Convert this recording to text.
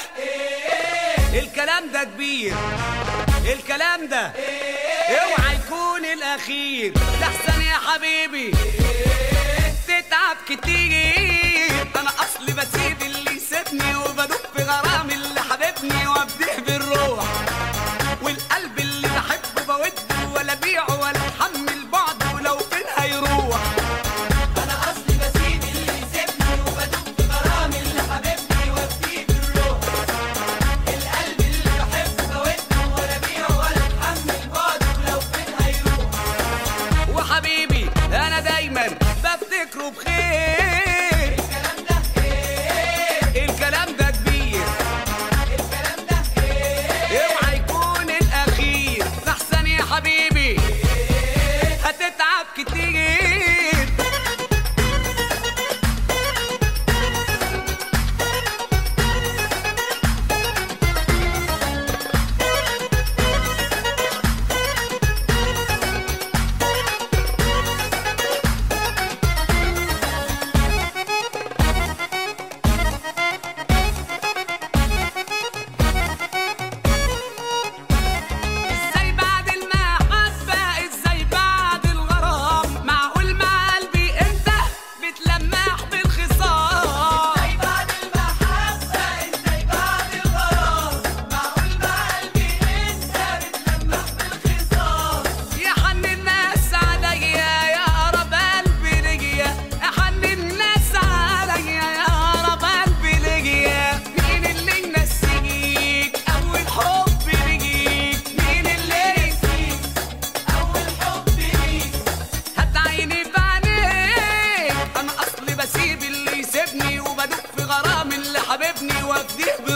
الكلام ده الكلام ده كبير. الكلام ده. اوعى يكون الأخير. لحسن يا حبيبي. تتعب كتير. أنا اصلي بسيب اللي يسيبني وبدوب في غرام اللي حبيبني وأبديه بالروح. والقلب اللي بحبه بوده ولا بيعه ولا fuck this.